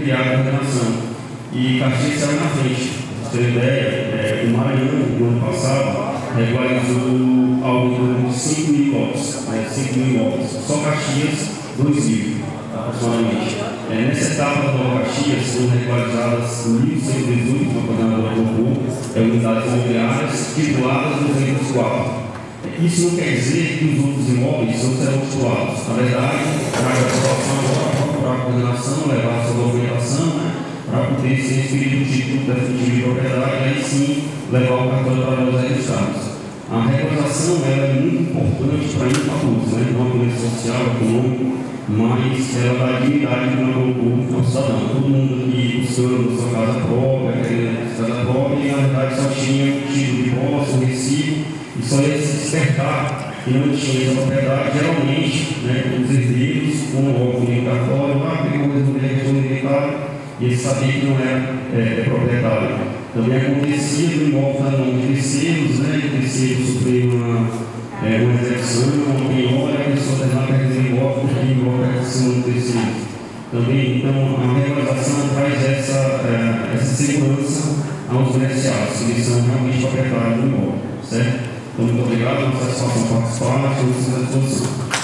criar a coordenação. E Caxias saiu na frente. Para ter ideia, é, o Maranhão, no ano passado, regularizou algo em torno de 5 mil imóveis. Né, 5 mil imóveis. Só Caxias, 2 mil, aproximadamente. É, nessa etapa da Nova Caxias, foram regularizadas 1.118 na coordenadora do concurso, é, unidades imobiliárias tituladas nos entes 4. Isso não quer dizer que os outros imóveis não serão titulados. Na verdade, para poder ser expedido o título definitivo de propriedade e aí sim levar o cartório para os registrados. A regularização é muito importante para para todos, né? não apenas social, econômico, mas ela dá dignidade para o público ao cidadão. Todo mundo aqui buscando sua casa própria, querendo casa própria, e na verdade só tinha o título de posse, o recibo, e só ia se despertar que não tinha essa propriedade, geralmente, né, os e ele sabia que não era é, é proprietário. Também acontecia do imóvel estar no nome de terceiros, né, e terceiros sofreram uma, é, uma execução, uma penhora, a pessoa terminar perdendo o imóvel porque o imóvel pertenceu no terceiro. Também, então, a regularização traz essa, é, essa segurança aos beneficiários, que eles são realmente proprietários do imóvel, certo? Então, muito obrigado, uma satisfação participar, estou à disposição.